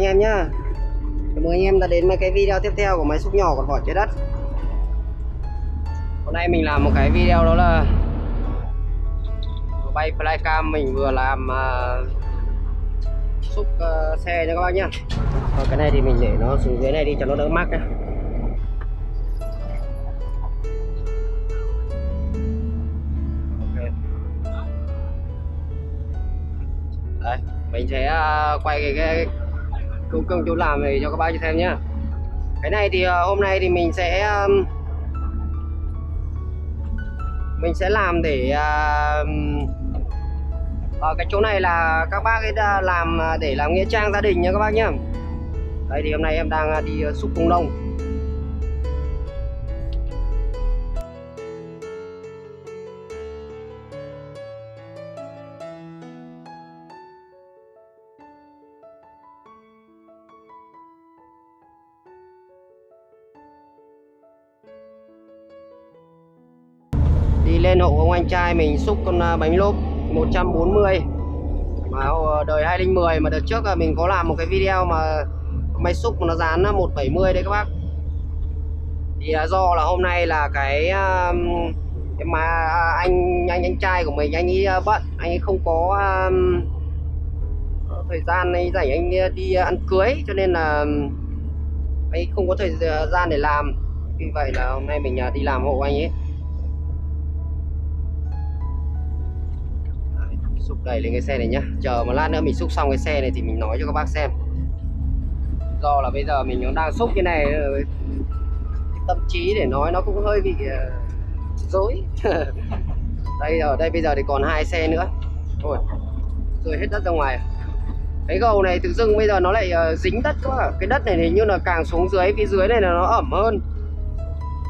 anh em nhá. Cảm ơn anh em đã đến với cái video tiếp theo của máy xúc nhỏ còn vỏ trái đất. Hôm nay mình làm một cái video đó là Bay flycam mình vừa làm uh, xúc uh, xe nha các bác nhá. Còn cái này thì mình để nó xuống dưới này đi cho nó đỡ mắc nhá. Đấy, mình sẽ uh, quay cái, cái công công chỗ làm thì cho các bác xem nhá. Cái này thì ờ, hôm nay thì mình sẽ mình sẽ làm để ở ờ, cái chỗ này là các bác ấy đã làm à, để làm nghĩa trang gia đình nha các bác nhá. Đây thì hôm nay em đang à, đi ờ, xúc cung đông. Lên hộ ông anh trai mình xúc con à, bánh lốp 140 mà à, đời 2010 mà đợt trước là mình có làm một cái video mà máy xúc mà nó dán à, 170 đấy các bác. Thì do là hôm nay là cái mà anh anh anh trai của mình, anh ấy bận, anh ấy không có thời gian anh rảnh anh đi ăn cưới, cho nên là anh không có thời gian để làm. Vì vậy là hôm nay mình đi làm hộ anh ấy. Xúc đầy lên cái xe này nhá. Chờ một lát nữa mình xúc xong cái xe này thì mình nói cho các bác xem. Do là bây giờ mình cũng đang xúc cái này ờ, cái tâm trí để nói nó cũng hơi bị ờ, dối đây ở đây bây giờ thì còn hai xe nữa. Thôi rồi hết đất ra ngoài. Cái gầu này tự dưng bây giờ nó lại uh, dính đất quá. À. cái đất này thì như là càng xuống dưới phía dưới này là nó ẩm hơn.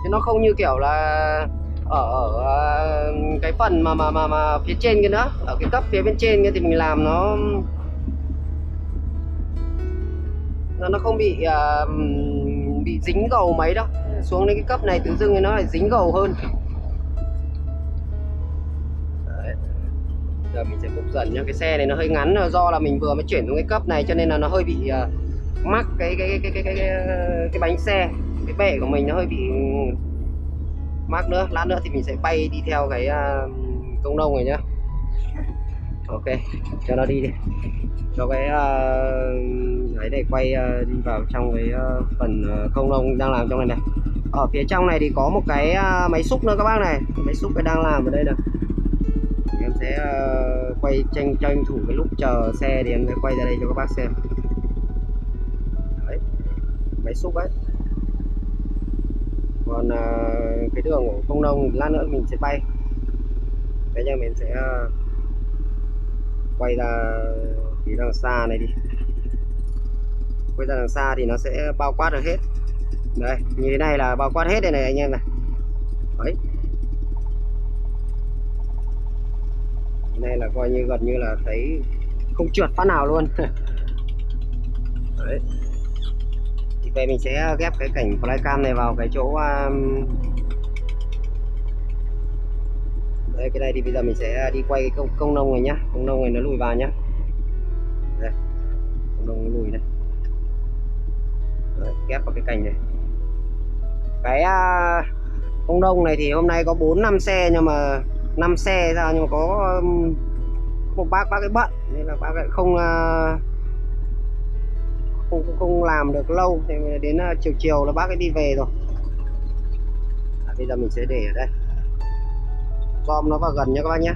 Chứ nó không như kiểu là ở, ở ờ, cái phần mà mà mà mà phía trên kia nữa. Ở cái cấp phía bên trên kia thì mình làm nó nó nó không bị uh, bị dính gầu mấy đâu. Xuống đến cái cấp này tự dưng nó lại dính gầu hơn. Đấy. giờ mình sẽ phục dần nhá. Cái xe này nó hơi ngắn do là mình vừa mới chuyển xuống cái cấp này cho nên là nó hơi bị uh, mắc cái cái cái cái cái cái, cái bánh xe. Cái bệ của mình nó hơi bị mắc nữa lát nữa thì mình sẽ bay đi theo cái uh, công nông này nhá. Ok cho nó đi đi. Cho cái uh, để quay uh, đi vào trong cái uh, phần uh, công nông đang làm trong này này. Ở phía trong này thì có một cái uh, máy xúc nữa các bác này. Máy xúc cái đang làm ở đây này. Em sẽ uh, quay tranh tranh thủ cái lúc chờ xe thì em sẽ quay ra đây cho các bác xem. Đấy máy xúc ấy còn uh, cái đường của công nông lát nữa mình sẽ bay. Thế nhưng mình sẽ uh, quay ra phía đằng xa này đi. Quay ra đằng xa thì nó sẽ bao quát được hết. Đây như thế này là bao quát hết đây này anh em này. Đấy. Này là coi như gần như là thấy không trượt phát nào luôn. Đấy thì về mình sẽ ghép cái cảnh flycam này vào cái chỗ um... đây cái này thì bây giờ mình sẽ đi quay cái công, công nông này nhá. Công nông này nó lùi vào nhá. Đây công nông nó lùi này Đấy, ghép vào cái cảnh này. Cái uh, công nông này thì hôm nay có 4 năm xe nhưng mà năm xe ra nhưng mà có um, một bác bác ấy bận. Nên là bác ấy không uh, không, không làm được lâu. Thì đến uh, chiều chiều là bác ấy đi về rồi. À, bây giờ mình sẽ để ở đây. Gom nó vào gần nhé các bác nhé.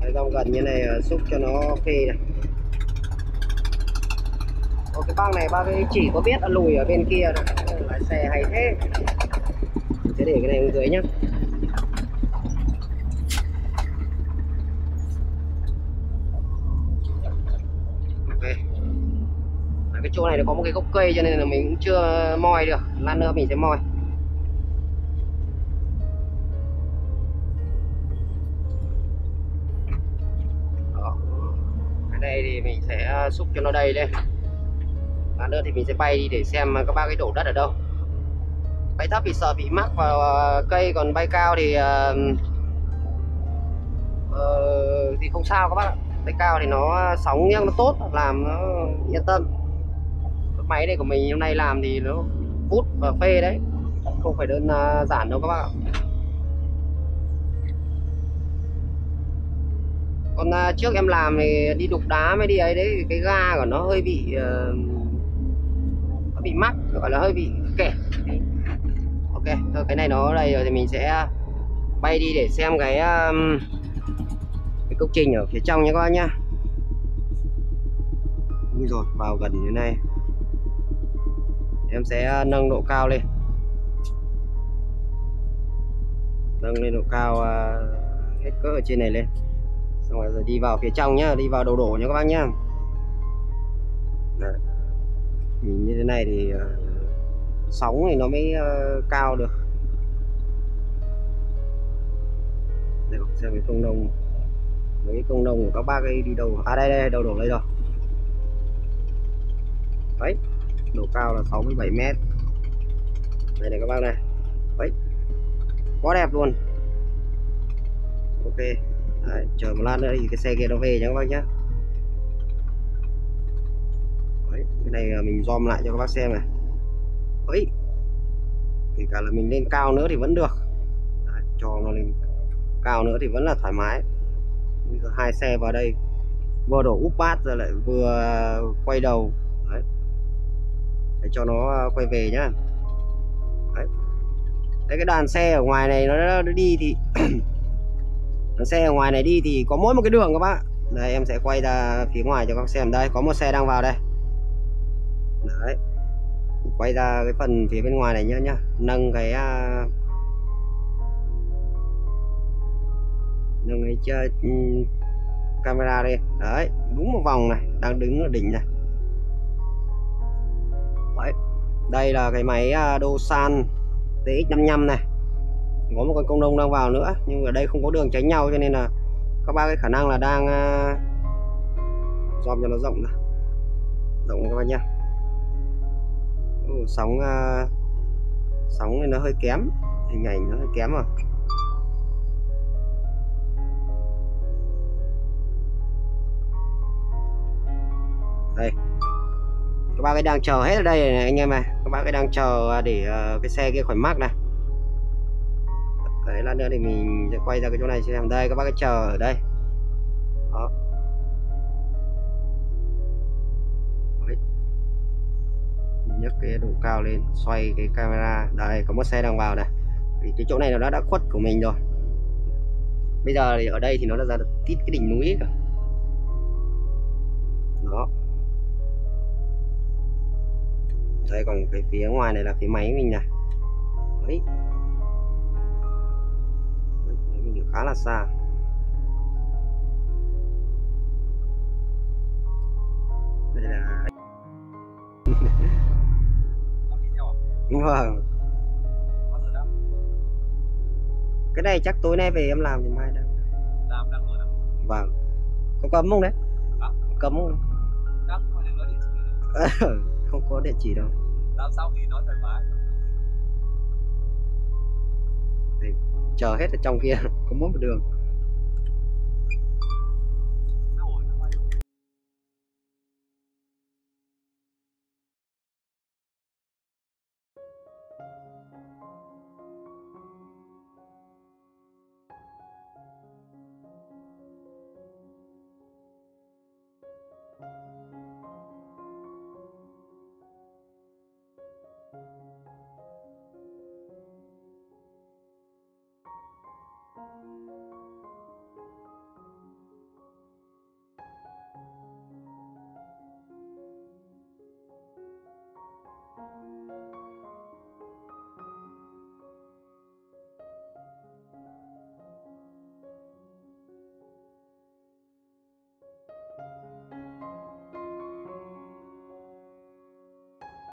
Đây, gom gần như này ờ, xúc cho nó phê này. Ồ, cái băng này bác ấy chỉ có biết là lùi ở bên kia thôi lái xe hay thế. Sẽ để cái này dưới nhá. Cái chỗ này nó có một cái gốc cây cho nên là mình cũng chưa moi được. Lát nữa mình sẽ moi. Đó. cái thì mình sẽ à, xúc cho nó đầy lên. Lát nữa thì mình sẽ bay đi để xem các bác cái đổ đất ở đâu. Bay thấp thì sợ bị mắc vào à, cây còn bay cao thì uh, uh, thì không sao các bác ạ. Bay cao thì nó sóng nhá nó tốt làm nó yên tâm máy này của mình hôm nay làm thì nó vút và phê đấy. Không phải đơn à, giản đâu các bạn ạ. Còn à, trước em làm thì đi đục đá mới đi ấy đấy cái ga của nó hơi bị uh, nó bị mắc gọi là hơi bị kẹt ok thôi cái này nó đây rồi thì mình sẽ bay đi để xem cái um, cái công trình ở phía trong nhé các bác nhá. Ui rồi vào gần như này em sẽ à, nâng độ cao lên. Nâng lên độ cao à, hết cỡ ở trên này lên. Xong rồi, giờ đi vào phía trong nhá đi vào đầu đổ nhá các bác nhá. Đấy. nhìn như thế này thì à, sóng thì nó mới cao được. Để xem cái công nông. Mấy công nông của các bác ấy đi đâu? À đây đây đầu đổ đây rồi. Đấy độ cao là 67 mét. Đây này các bác này. Đấy. Quá đẹp luôn. Ok. Đấy, chờ một lát nữa thì cái xe kia nó về nhé các bác nhé đấy, cái này mình zoom lại cho các bác xem này. Ấy kể cả là mình lên cao nữa thì vẫn được. Đấy, cho nó lên cao nữa thì vẫn là thoải mái. Bây giờ hai xe vào đây. Vừa đổ úp bát rồi lại vừa quay đầu để cho nó à, quay về nhá. Đấy. đấy cái đoàn xe ở ngoài này nó, nó đi thì đoàn xe ở ngoài này đi thì có mỗi một cái đường các bác đây em sẽ quay ra phía ngoài cho các xem. Đây có một xe đang vào đây. Đấy. Quay ra cái phần phía bên ngoài này nhá nhá. Nâng cái uh, nâng cái uh, camera đi. đấy đúng một vòng này đang đứng ở đỉnh này đấy. Đây là cái máy à, Dosan TX55 này. Có một con công nông đang vào nữa, nhưng ở đây không có đường tránh nhau cho nên là các bác cái khả năng là đang à, dòm cho nó rộng này rộng các bác nhá. Sóng à, sóng này nó hơi kém, hình ảnh nó hơi kém rồi các bác ấy đang chờ hết ở đây này anh em này các bác ấy đang chờ để uh, cái xe kia khỏi mắc này. Đấy lát nữa thì mình sẽ quay ra cái chỗ này xem. Đây các bác ấy chờ ở đây. Đó. Nhấc cái độ cao lên xoay cái camera. Đây có một xe đang vào này thì cái chỗ này nó đã khuất của mình rồi. Bây giờ thì ở đây thì nó đã ra được tít cái đỉnh núi cả đây còn cái phía ngoài này là phía máy mình này. Đấy. Mình được khá là xa. Đây là vâng. Cái này chắc tối nay về em làm thì mai đâu làm đang à? vâng. Có cấm không đấy? Hả? cấm không? Đang không có địa chỉ đâu làm sao thì nói thoải mái. chờ hết ở trong kia, có mỗi một đường